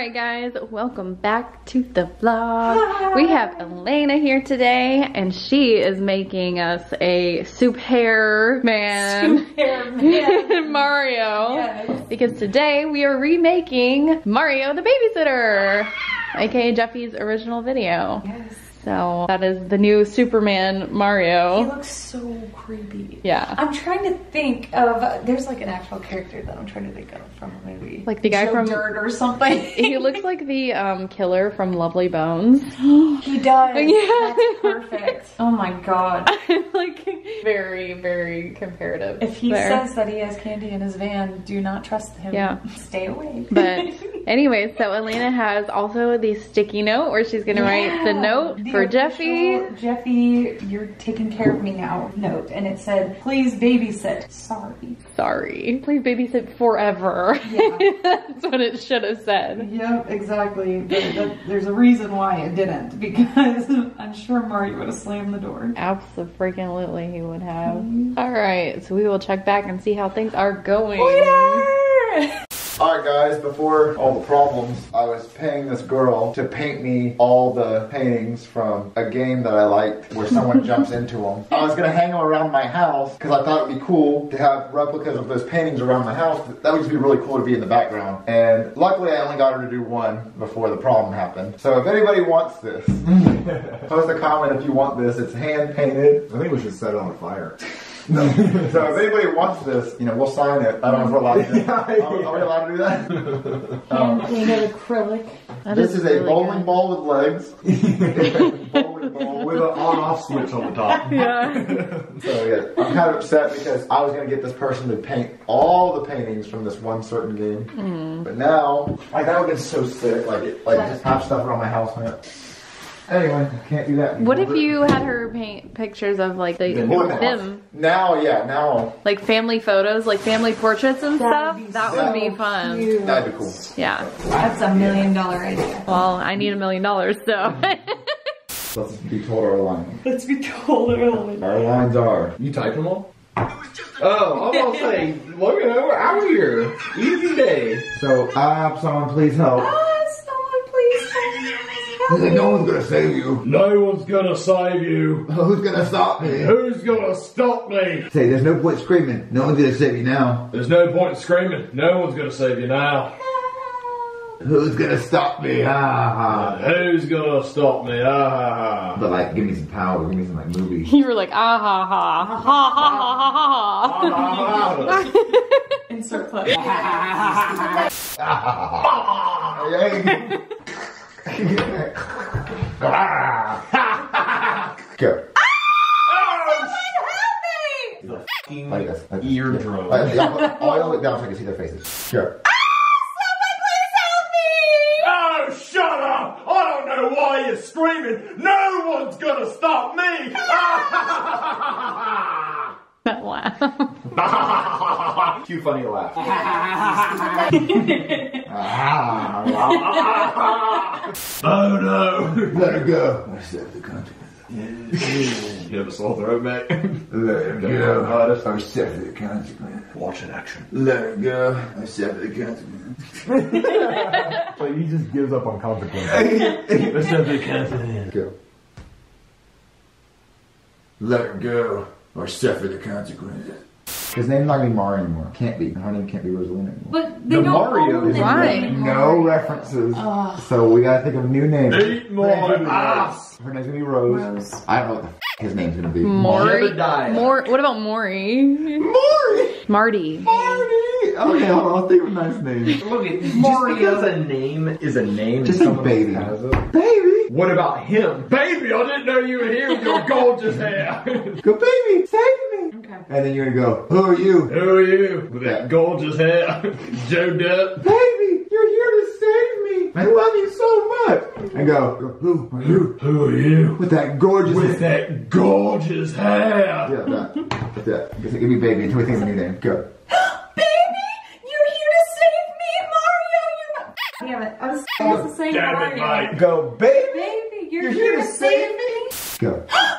right, guys, welcome back to the vlog. We have Elaina here today, and she is making us a soup hair man, Mario. Yes. Because today we are remaking Mario the Babysitter, aka Jeffy's original video. Yes. So that is the new Superman Mario. He looks so creepy. Yeah. I'm trying to think of. There's like an actual character that I'm trying to think of from a movie. Like the guy Joe from- Dirt or something. He looks like the um, killer from Lovely Bones. he does. Yeah. That's perfect. Oh my god. I'm like very, very comparative. If he there. says that he has candy in his van, do not trust him. Yeah. Stay away. But anyway, so Elaina has also the sticky note where she's gonna write the note The for Jeffy. Jeffy, you're taking care of me now. Note, and it said, "Please babysit." Sorry. Sorry. Please babysit forever. Yeah. That's what it should have said. Yep, exactly. But that, there's a reason why it didn't because I'm sure Mario would have slammed the door. Absolutely, he would have. Mm-hmm. All right, so we will check back and see how things are going. Alright guys, before all the problems, I was paying this girl to paint me all the paintings from a game that I liked where someone jumps into them. I was gonna hang them around my house because I thought it'd be cool to have replicas of those paintings around my house. That would just be really cool to be in the background. And luckily I only got her to do one before the problem happened. So if anybody wants this, post a comment if you want this. It's hand painted. I think we should set it on fire. So if anybody wants this, you know, we'll sign it. I don't know if we're allowed to do that. Yeah, Are, are we allowed to do that? And painted acrylic. That This is a really bowling good. ball with legs. bowling ball With an on-off switch on the top. Yeah. So yeah, I'm kind of upset because I was gonna get this person to paint all the paintings from this one certain game, Hmm. but now like that would have been so sick. Like it, like just have stuff around my house. Man. Anyway, I can't do that. What if you had her paint pictures of like the The new them, Now, yeah, now like family photos, like family portraits and stuff? That'd be That would be fun. Cute. that'd be cool. Yeah. That's a million dollar idea. Well, I need a million dollars, so. Let's be told our lines. Let's be told early. Our lines are. You typed them all? Oh, I'm gonna say, look at over out here. Easy day. So, uh, someone please help. Someone help me. No one's gonna save you. No one's gonna save you. Who's gonna stop me? Who's gonna stop me? Say, there's no point screaming. No one's gonna save you now. There's no point screaming. No one's gonna save you now. Who's gonna stop me? Ah, Who's gonna stop me? Ah ha ha. But like, give me some power. Give me some like movie. you were like, ah ha ha. Ha ha ha ha ha. Ah, ha, ha. Insert clip. Go. Fucking Like this. Like this. Eardrum. Like, yeah, all the way down so I can see their faces. Go. Oh, shut up! I don't know why you're screaming. No one's gonna stop me. wow. Cue funny to laugh. oh no! Let her go. I said the country. You have a sore throat, mate. Let her go. go. I suffer the consequence. Watch it action. Let her go. I suffer the consequence. So he just gives up on consequences. Let's have the consequences. Go. Let her go or suffer the consequences. His name's not gonna be Mario anymore. Can't be. Her name can't be Rosalina anymore. But they The don't Mario own is it No references. So we gotta think of a new name. Eat my ass. Her name's gonna be Rose. Rose. I don't know what the f- his name's gonna be. Maury. Jebediah. More. What about Maury? Maury! Marty. Marty! Okay, hold on, I'll think of a nice name. Look at Mario. Just because a name is a name, Just a baby. has it. Baby! What about him? Baby, I didn't know you were here with your gorgeous hair. Good baby! Save me! Okay. And then you're gonna go, who are you? Who are you with that gorgeous hair? Joe Dirt. Baby! You're here to save me! I love you so much! And go, who are you? Who are you With that gorgeous with that gorgeous hair? Yeah, that. That's it. Give me baby until we think of a new name. Go. Baby, you're here to save me, Mario. Damn it! I was supposed to say Damn it, Mario. Go, baby! Baby, you're, You're here, to save me. Go.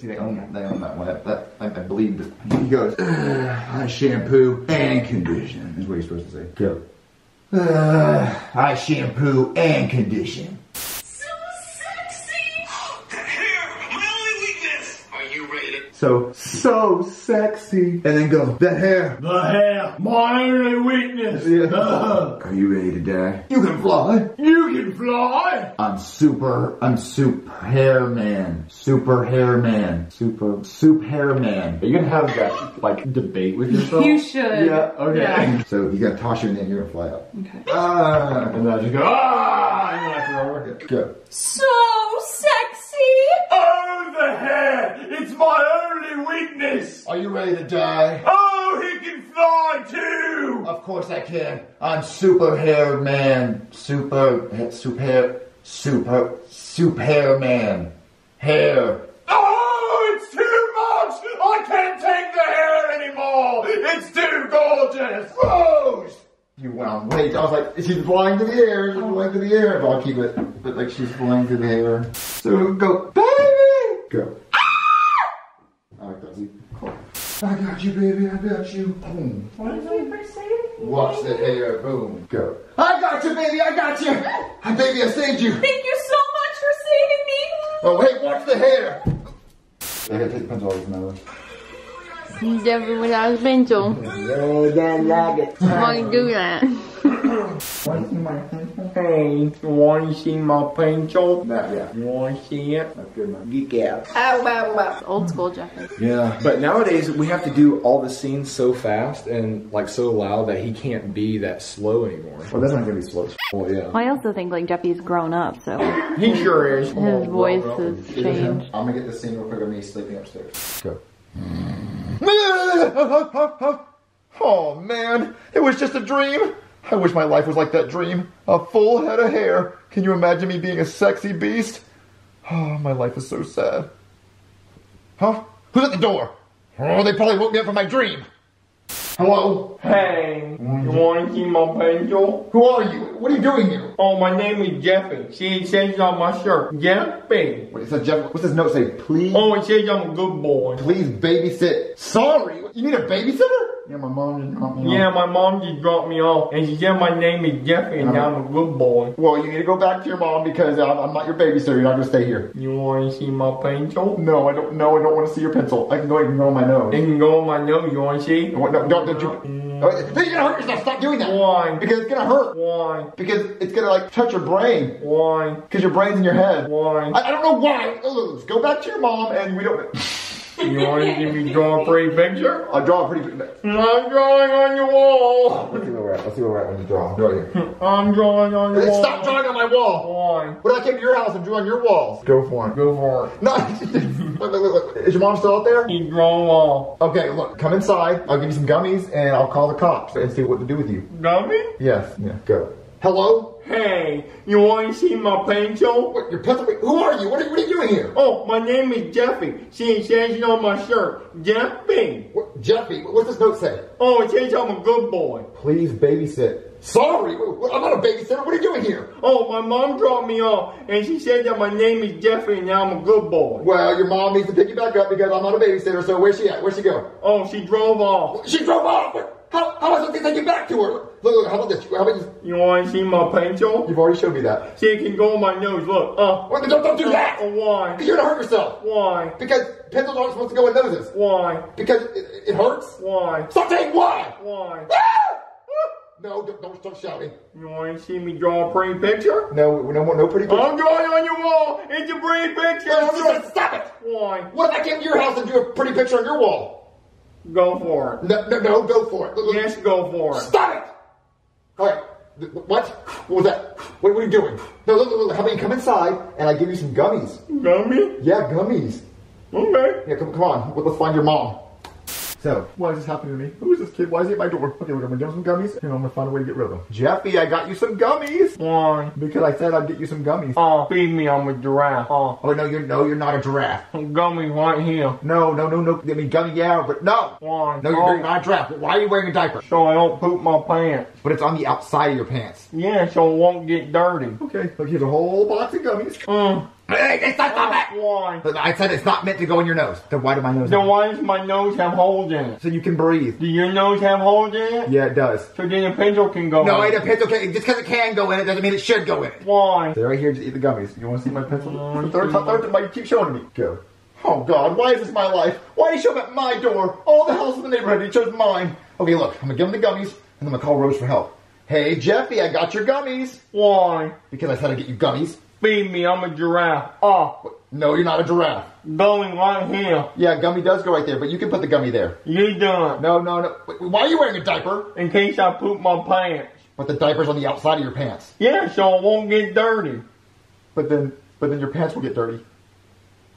See, they own, they own that one. That, that I, I believe that. He goes, "Ugh, I shampoo and condition, is what he's supposed to say. Go. "Ugh, I shampoo and condition. So, so sexy. And then go, that hair. The hair, my only weakness. Yeah. Uh, Are you ready to die? You can fly. you can fly. I'm super, I'm super hair man. Super hair man. Super, soup hair man. Are you gonna have that like debate with yourself? You should. Yeah. Okay. Yeah. So you gotta toss your name, you're gonna fly up. Okay. Ah, And then I just go ah, and then I throw over. go. So sexy. The hair, it's my only weakness. Are you ready to die? Oh, he can fly too. Of course I can. I'm super hair man. Super, super, super, super hair man. Hair. Oh, it's too much. I can't take the hair anymore. It's too gorgeous. Rose! You on wait. I was like, she's flying to the air, she's flying to the air. But I'll keep it, but like she's flying to the air. So go! Go. I like that. See? Cool. I got you, baby, I got you. Boom. What did we first say? Watch the hair, boom. Go. I got you, baby, I got you! Baby, I saved you! Thank you so much for saving me. Oh, hey, watch the hair! I gotta take the pencil off his nose. Never without a pencil. Why you do that? Hey, you wanna see my pencil? That, yeah. You wanna see it? That's good, man. Geek out. Old school Jeffrey. Yeah. But nowadays we have to do all the scenes so fast and like so loud that he can't be that slow anymore. Well, that's not gonna be slow. Well, yeah. I also think like Jeffy's grown up, so He sure is. his voice has changed. I'm gonna get this scene real quick of me sleeping upstairs. Go. Oh man, it was just a dream. I wish my life was like that dream. A full head of hair. Can you imagine me being a sexy beast? Oh, my life is so sad. Huh? Who's at the door? Oh, they probably woke me up from my dream. Hello? Hey, you wanna see my pencil? Who are you? What are you doing here? Oh, my name is Jeffy. See, it says on my shirt, Jeffy. Wait, it says Jeff. What's this note say? Please, Oh, it says I'm a good boy. please babysit. Sorry, you need a babysitter? Yeah, my mom just dropped me Yeah, my mom just dropped me off, and she said my name is Jeffy, and Uh-huh. I'm a good boy. Well, you need to go back to your mom because I'm, I'm not your babysitter. You're not gonna stay here. You wanna see my pencil? No, I don't. No, I don't want to see your pencil. I can go. Can go on my nose. It can go on my nose, you wanna see? What, no, don't, don't you? Oh, you're gonna hurt yourself. Stop doing that. Why? Because it's gonna hurt. Why? Because it's gonna like touch your brain. Why? Because your brain's in your head. Why? I, I don't know why. Go back to your mom and we don't. You wanna give me draw a pretty picture? I'll draw a pretty. Let's I'm drawing on your wall. Let's see where we're at. Let's see where we're at when you draw. Draw here. I'm drawing on your wall. Stop drawing on my wall. Why? When I came to your house and drew on your walls. Go for it. Go for it. No. look, look, look, look. Is your mom still out there? He draw wall. Okay, look. Come inside. I'll give you some gummies and I'll call the cops and see what to do with you. Gummy? Yes. Yeah. Go. Hello. Hey, you wanna see my pencil? What, your pencil? Who are you? What are, what are you doing here? Oh, my name is Jeffy. See, it says it on my shirt. Jeffy. Jeffy? What, Jeffy, what's this note say? Oh, it says I'm a good boy. Please babysit. Sorry, I'm not a babysitter. What are you doing here? Oh, my mom dropped me off, and she said that my name is Jeffy, and now I'm a good boy. Well, your mom needs to pick you back up because I'm not a babysitter. So where's she at? Where'd she go? Oh, she drove off. She drove off. How, am I supposed to take you back to her? Look, look. How about this? How about this? You wanna see my pencil? You've already showed me that. See, it can go on my nose. Look, uh. What, don't, don't do that. Uh, why? You're gonna hurt yourself. Why? Because pencils aren't supposed to go in noses. Why? Because it, it hurts. Why? Stop saying why. Why? Ah! No, don't, don't stop shouting. You wanna see me draw a pretty picture? No, we don't more, no pretty pictures. I'm drawing on your wall. It's a pretty picture. No, no, no, stop it. Why? What if I came to your house and drew a pretty picture on your wall? Go for it. No, no, no, go for it. Look, look. Yes, go for it. Stop it! All right. What? What was that? What, are you doing? No, look, look, look. How about you come inside and I give you some gummies? Gummy? Yeah, gummies. Okay. Yeah, come, come on. Let's find your mom. So, why is this happening to me? Who is this kid? Why is he at my door? Okay, look, I'm gonna give him some gummies, and I'm gonna find a way to get rid of him. Jeffy, I got you some gummies! Why? Because I said I'd get you some gummies. Oh, feed me. I'm a giraffe. Oh, Oh, no, you're, no, you're not a giraffe. gummy right here. No, no, no, no. I mean, gummy, yeah, but no. Why? No, you're, oh, not a giraffe. Why are you wearing a diaper? So I don't poop my pants. But it's on the outside of your pants. Yeah, so it won't get dirty. Okay, look, here's a whole box of gummies. Mm. Hey, not, it! Why? Oh, I said it's not meant to go in your nose. Then why do my nose? Then why does my nose have holes in it? So you can breathe. Do your nose have holes in it? Yeah, it does. So then a pencil can go No, in. a pencil can, just because it can go in it doesn't mean it should go in it. Why? Stay right here, just eat the gummies. You want to see my pencil? The third time, third you keep showing me. Go. Oh God, why is this my life? Why did he show up at my door? All the houses in the neighborhood, he chose mine. Okay, look, I'm gonna give him the gummies, and I'm gonna call Rose for help. Hey, Jeffy, I got your gummies. Why? Because I said I'd get you gummies. Feed me, I'm a giraffe. Oh. No, you're not a giraffe. going right here. Yeah, gummy does go right there, but you can put the gummy there. You done. No, no, no. Why are you wearing a diaper? In case I poop my pants. But the diaper's on the outside of your pants. Yeah, so it won't get dirty. But then, but then your pants will get dirty.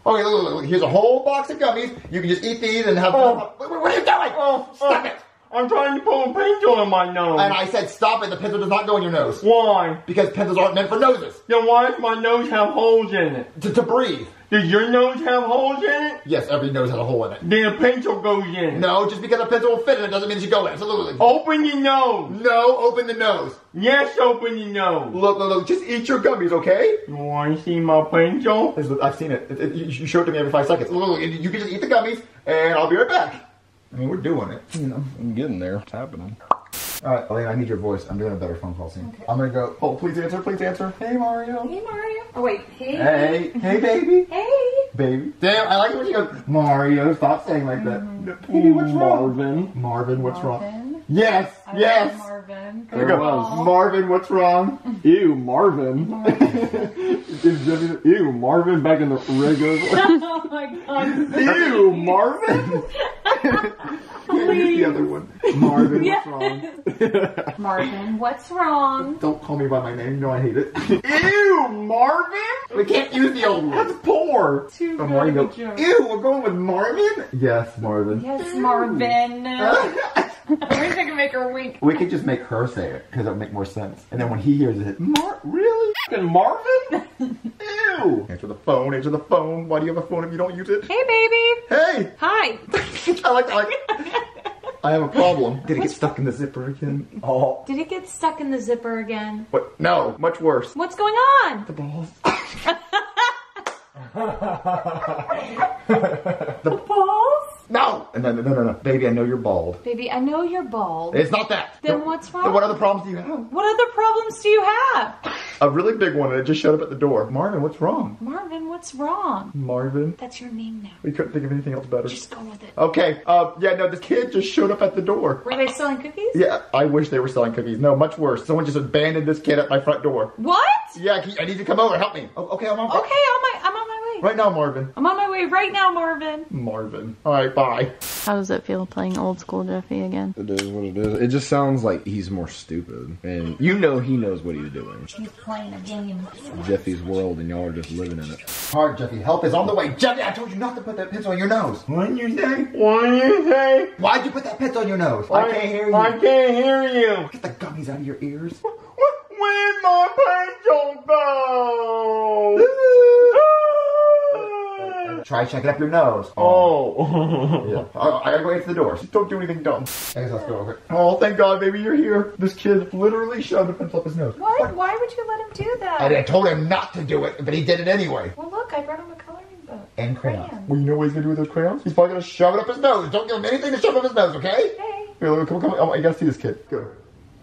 Okay, look, look, look. Here's a whole box of gummies. You can just eat these and have. Oh. What are you doing? Oh, oh. Stop oh. it! I'm trying to put a pencil in my nose. And I said stop it. The pencil does not go in your nose Why? because pencils aren't meant for noses. Then why does my nose have holes in it? To, to breathe. Does your nose have holes in it? Yes, every nose has a hole in it. Then a pencil goes in. No, just because a pencil will fit in it doesn't mean it should go in. So look, look, look. Open your nose. No, open the nose. Yes, open your nose. Look, look, look. Just eat your gummies, okay? You want to see my pencil? I've seen it. It- you show it to me every five seconds. Look, look, look. You can just eat the gummies, and I'll be right back. I mean, we're doing it. You know. I'm getting there. It's happening. All right, Elaina, I need your voice. I'm doing a better phone call scene. I'm gonna go. Oh, please answer, please answer. Hey, Mario. Hey, Mario. Oh, wait. Hey. Hey, hey, baby, Hey. baby. Damn, I like it when you go, Mario. Stop saying like that. Mm-hmm. Baby, what's wrong? Marvin. Marvin, what's wrong? Marvin. Yes, I yes. Marvin. There you go. Girl. Marvin, what's wrong? Ew, Marvin. Is Jeffy- Ew, Marvin back in the regular. Oh my god. Ew, Marvin. ハハハハ! Here's the other one. Marvin, what's wrong? Marvin, what's wrong? Don't call me by my name. You know I hate it. Ew, Marvin. we can't use the old one. That's poor. Too Oh, good Mario, of a joke. Ew, we're going with Marvin? Yes, Marvin. Yes, Marvin. I wish I could make her wink. We could just make her say it because it would make more sense. And then when he hears it, Mar- really? Fucking Marvin. Ew! Answer the phone. Answer the phone. Why do you have a phone if you don't use it? Hey, baby. Hey! Hi. I like. I like. I have a problem. Did it get stuck in the zipper again? Oh, Did it get stuck in the zipper again? what? No, much worse. What's going on? The balls. The balls? No! No, no, no, no, no. Baby, I know you're bald. Baby, I know you're bald. It's not that. Then No. what's Then wrong? What other problems do you have? What other problems do you have? A really big one, and it just showed up at the door. Marvin, what's wrong? Marvin, what's wrong? Marvin. That's your name now. We couldn't think of anything else better. Just go with it. Okay. Uh, yeah, no, this kid just showed up at the door. Were they selling cookies? Yeah, I wish they were selling cookies. No, much worse. Someone just abandoned this kid at my front door. What? Yeah, I need you to come over. Help me. Okay, I'm on. Okay, on my, I'm on my way. Right now, Marvin. I'm on my way right now, Marvin. Marvin. All right, bye. How does it feel playing old school Jeffy again? It is what it is. It just sounds like he's more stupid, and you know he knows what he's doing. He's playing a game. Jeffy's world, and y'all are just living in it. All right, Jeffy. Help is on the way. Jeffy, I told you not to put that pencil on your nose. What did you say? What did you say? Why'd you put that pencil on your nose? I can't hear you. I can't hear you. Get the gummies out of your ears. Wh- Where'd my pencil go? Try checking up your nose. Oh. Yeah. I, I gotta go answer the door. Just don't do anything dumb. I guess let's go over. Oh, thank God, baby, you're here. This kid literally shoved a pencil up his nose. What? Why would you let him do that? And I told him not to do it, but he did it anyway. Well, look, I brought him a coloring book. And crayons. Crayons. Well, you know what he's gonna do with those crayons? He's probably gonna shove it up his nose. Don't give him anything to shove up his nose, okay? Hey. Here, look, come, come, oh, I gotta see this kid. Go.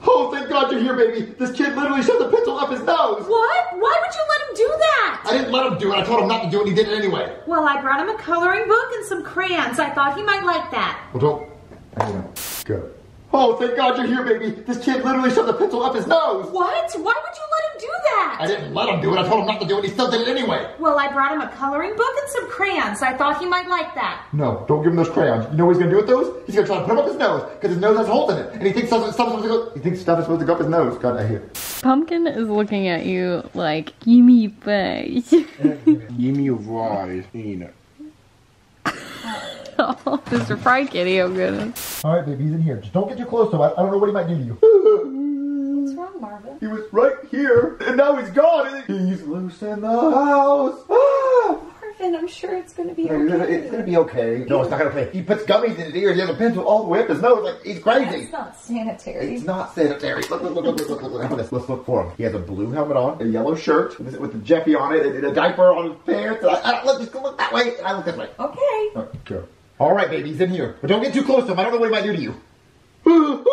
Oh, thank God you're here, baby. This kid literally shoved the pencil up his nose. What? Why would you let him do that? I didn't let him do it. I told him not to do it, and he did it anyway. Well, I brought him a coloring book and some crayons. I thought he might like that. Well, don't. Go. Oh, thank God you're here, baby. This kid literally shoved the pencil up his nose. What? Why would you let him do that? I didn't let him do it. I told him not to do it, he still did it anyway. Well, I brought him a coloring book and some crayons. I thought he might like that. No, don't give him those crayons. You know what he's gonna do with those? He's gonna try to put them up his nose because his nose has holes in it, and he thinks stuff, stuff is supposed to go. He thinks stuff is supposed to go up his nose. God, I hate it. Pumpkin is looking at you like, give me face. Give me a rise, ain't it? Oh, Mr. Fry Kitty, oh goodness. All right, baby, he's in here. Just don't get too close to him. I, I don't know what he might do to you. What's wrong, Marvin? he was right here, and now he's gone. He's loose in the house. Ah! Marvin, I'm sure it's gonna be It's gonna- It's gonna be okay. No, it's not gonna play. He puts gummies in his ears. He has a pencil all the way up his nose. Like he's crazy. That's not sanitary. It's not sanitary. Look, look, look, look, look, look, look. Let's, let's look for him. He has a blue helmet on, a yellow shirt with, with the Jeffy on it, and a diaper on his pants. And I, I, look, just go look that way, and I look this way. Okay. Okay. All right, baby, he's in here. But don't get too close to him. I don't know what he might do to you.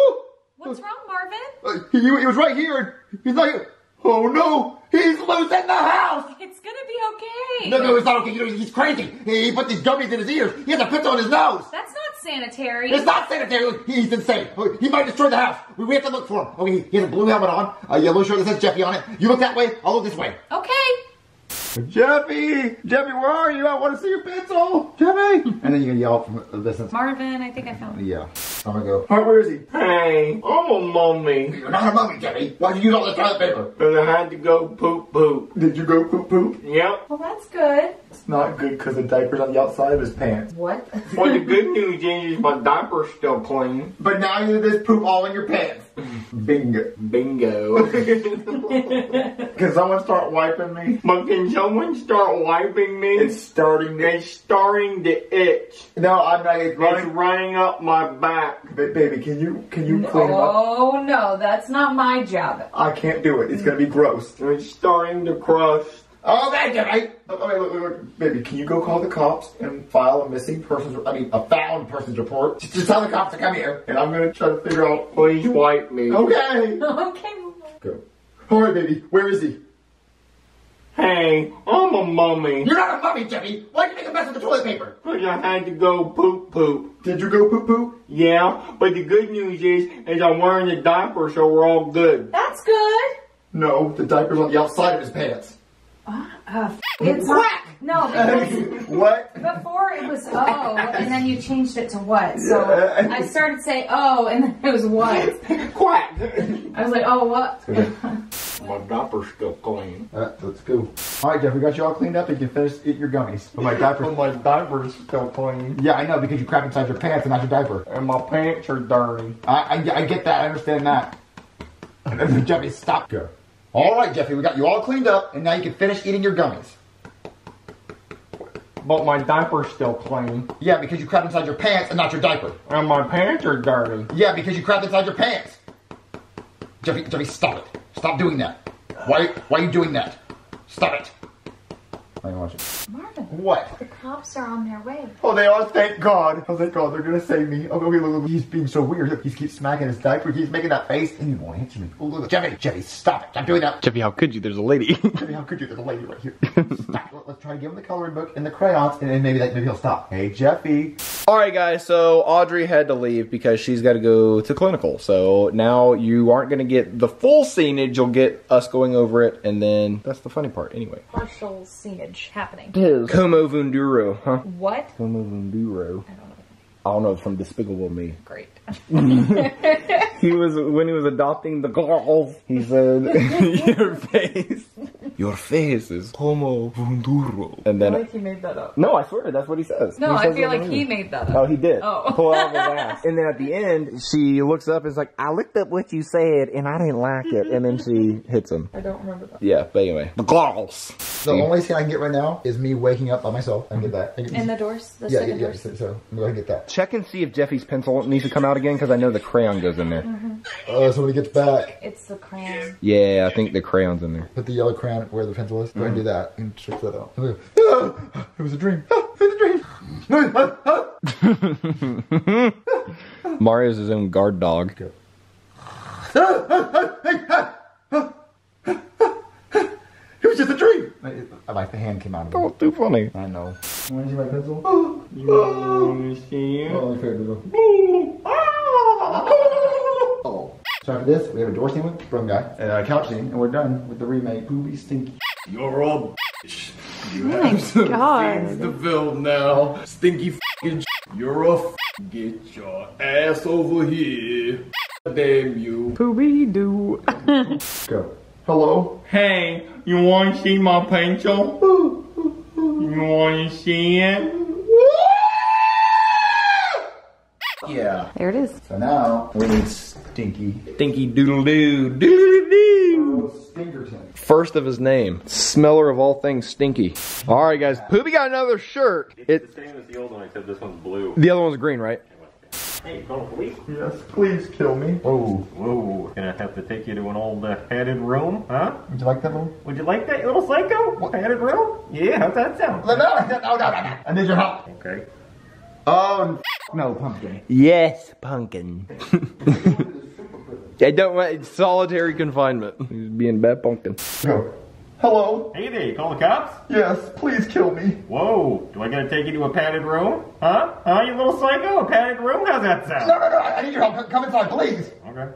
What's wrong, Marvin? Uh, he, he was right here. He's not here. Oh no, he's loose in the house. It's gonna be okay. No, no, it's not okay. You know, he's crazy. He, put these gummies in his ears. He has a pencil on his nose. That's not sanitary. It's not sanitary. Look, He's insane. He might destroy the house. We we have to look for him. Okay, he has a blue helmet on, a yellow shirt that says Jeffy on it. You look that way, I'll look this way. Okay. Jeffy! Jeffy, where are you? I want to see your pencil! Jeffy! And then you can yell from a distance. Marvin, I think I found it. Yeah. I'm gonna go. Alright, where is he? Hey, oh, I'm a mummy. You're not a mummy, Jeffy. Why did you use all the toilet paper? But I had to go poop poop. Did you go poop poop? Yep. Well, that's good. It's not good because the diaper's on the outside of his pants. What? Well, the good news is, is my diaper's still clean. But now you just poop all in your pants. Bingo. Bingo. Can someone start wiping me? but can someone start wiping me? It's starting to. It's starting to itch. No, I'm not. It's It's running. running up my back. Ba- baby, can you can you clean him up? Oh no, that's not my job. I can't do it. It's gonna be gross. It's starting to crust. Oh, that Jeffy! Look, look, look, look, baby, can you go call the cops and file a missing persons? I mean, a found person's report. Just, just tell the cops to come here. And I'm gonna try to figure out. Please wipe me. Okay. Okay. Go. All right, baby. Where is he? Hey, I'm a mummy. You're not a mummy, Jeffy. Why'd you make a mess of the toilet paper? Cause I had to go poop poop. Did you go poop poop? Yeah, but the good news is, is I'm wearing a diaper, so we're all good. That's good. No, the diaper's on the outside of his pants. Uh, it's whack. No, because What? before it was oh, and then you changed it to what? So I started saying oh, and then it was what? Quack! I was like, oh, what? My diaper's still clean. Uh, let's go. All right, Jeff, we got you all cleaned up. and You can finish eating your gummies. But my diaper. But my diaper's still clean. Yeah, I know because you crap inside your pants and not your diaper. And my pants are dirty. I, I, I get that. I understand that. And then Jeffy, stop. Go. All right, Jeffy, we got you all cleaned up, and now you can finish eating your gummies. But my diaper's still clean. Yeah, because you crap inside your pants and not your diaper. And my pants are dirty. Yeah, because you crap inside your pants. Jeffy, Jeffy, stop it. Stop doing that. Why, why are you doing that? Stop it. I watch it. Marvin, What? the cops are on their way. Oh, they are. Thank God. Oh, thank God. They're gonna save me. Oh, okay, look, look. He's being so weird. Look, he keeps smacking his diaper. He's making that face, and he won't answer me. Oh, look, look. Jeffy, Jeffy, stop it. Stop doing that. Jeffy, how could you? There's a lady. Jeffy, how could you? There's a lady right here. stop. Let- Let's try to give him the coloring book and the crayons, and then maybe that maybe he'll stop. Hey, Jeffy. All right, guys. So Audrey had to leave because she's got to go to clinical. So now you aren't going to get the full scenage. You'll get us going over it, and then that's the funny part. Anyway, Partial scenage happening. Como Vunduro, huh? What? Como Vunduro. I don't know. It's from Despicable Me. Great. He was when he was adopting the girls. He said, "Your face, your face is Como Vunduro." And then he made that up. no, I swear that's what he says. No, He I feel like he made that up. Oh, he did. Oh. Pull out of his ass. And then at the end, she looks up and is like, I looked up what you said and I didn't like it. And then she hits him. I don't remember that. Yeah, but anyway. The girls. The only thing I can get right now is me waking up by myself. I can get that. I can And the doors, the yeah, yeah, second yeah. doors. So, so I'm going to get that. Check and see if Jeffy's pencil needs to come out again because I know the crayon goes in there. Uh, so when he gets back, It's the crayon. Yeah, I think the crayon's in there. put the yellow crayon where the pencil is. Go ahead and do that and check that out. It was a dream. It was a dream. Mario's his own guard dog. It was just a dream. I like the hand came out of it. Oh, too funny. I know. Want to see my pencil? Ah! You wanna see it? Oh. Oh. So after this, we have a door scene with Sprung Guy and a couch scene, and we're done with the remake Booby Stinky. You're a bitch. You Oh my have some God. things to film now. Stinky fing You're a f- Get your ass over here. Damn you. Poobie doo. Go. Hello? Hey, you wanna see my pencil? You wanna see it? Yeah. There it is. So now we need Stinky. Stinky doodle doo. Doodle doo. Stinkerton. First of his name. Smeller of all things stinky. All right, guys. Poopy got another shirt. It, the same as the old one, except this one's blue. the other one's green, right? Hey, you calling the police? Yes, please kill me. Whoa. Whoa, gonna have to take you to an old uh, padded room, huh? Would you like that little? Would you like that, little psycho? What? Padded room? Yeah, how's that sound? No, no, no, no, no, no. I need your help. Okay. Oh, no, pumpkin. Yes, pumpkin. I don't want solitary confinement. He's being bad pumpkin. Go. Hello? Hey there, you call the cops? Yes, please kill me. Whoa, do I gotta take you to a padded room? Huh? Huh, you little psycho? A padded room? How's that sound? No, no, no, I need your help. Come inside, please. Okay.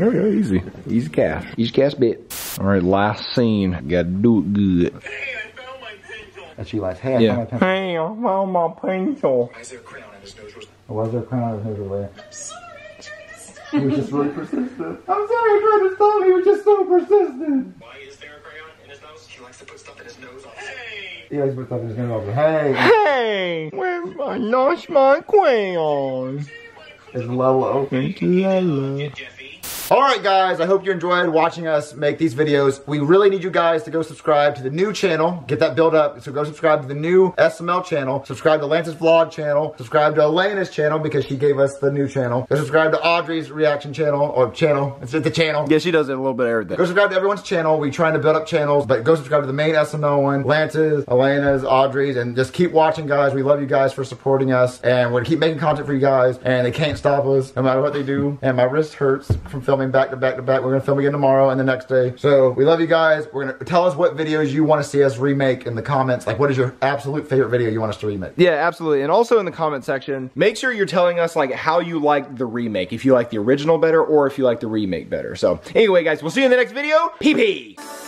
Okay, easy. Easy cash. Easy cash bit. All right, last scene. Gotta do it good. Hey, I found my pencil. That's you last. Hey, I Yeah. found my pencil. Hey, I found my pencil. Why is there a crayon on his nose? Why is there a crown on his nose He was just really persistent. I'm sorry, I tried to stop. him. He was just so persistent. Why is there a crayon in his nose? He likes to put stuff in his nose. Hey! He always put stuff in his nose over. Hey, Hey, where's my lost my crayon? it's Lolo. It's Lala. All right, guys, I hope you enjoyed watching us make these videos. We really need you guys to go subscribe to the new channel, get that build up. So go subscribe to the new SML channel, subscribe to Lance's vlog channel, subscribe to Elaina's channel because she gave us the new channel. Go subscribe to Audrey's reaction channel, or channel, it's just the channel. Yeah, she does it a little bit of everything. Go subscribe to everyone's channel. We're trying to build up channels, but go subscribe to the main SML one, Lance's, Elaina's, Audrey's, and just keep watching, guys. We love you guys for supporting us, and we're gonna keep making content for you guys, and they can't stop us no matter what they do. And my wrist hurts from filming back to back to back. We're gonna film again tomorrow and the next day. So we love you guys. We're gonna tell us what videos you want to see us remake in the comments. Like, what is your absolute favorite video you want us to remake? Yeah, absolutely. And also in the comment section, make sure you're telling us like how you like the remake. If you like the original better or if you like the remake better. So anyway, guys, we'll see you in the next video. PP.